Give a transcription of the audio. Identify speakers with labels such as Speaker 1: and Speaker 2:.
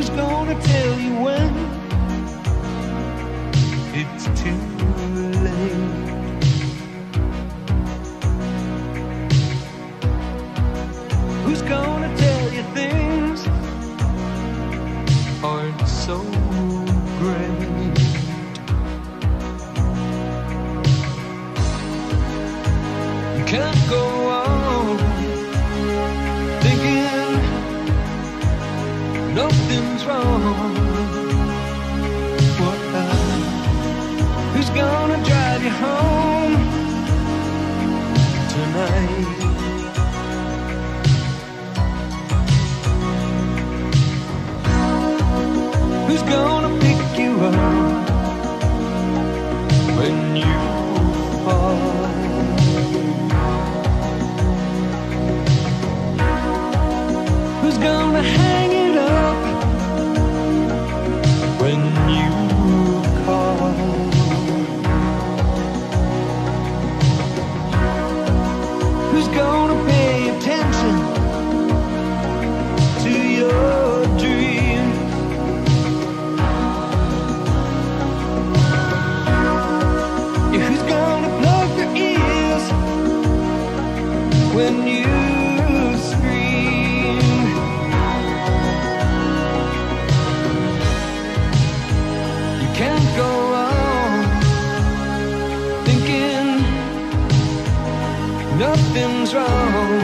Speaker 1: who's gonna tell you when it's too late? Who's gonna tell gonna hang it up when you call? Who's gonna pay attention to your dreams? Who's gonna plug their ears when you can't go on thinking nothing's wrong.